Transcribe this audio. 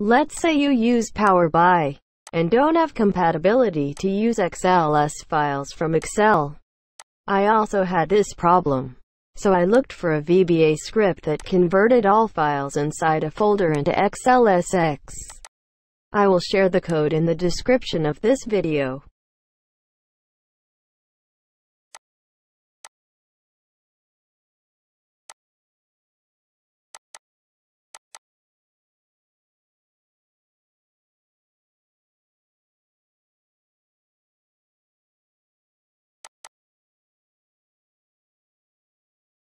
Let's say you use Power BI and don't have compatibility to use XLS files from Excel. I also had this problem. So I looked for a VBA script that converted all files inside a folder into XLSX. I will share the code in the description of this video.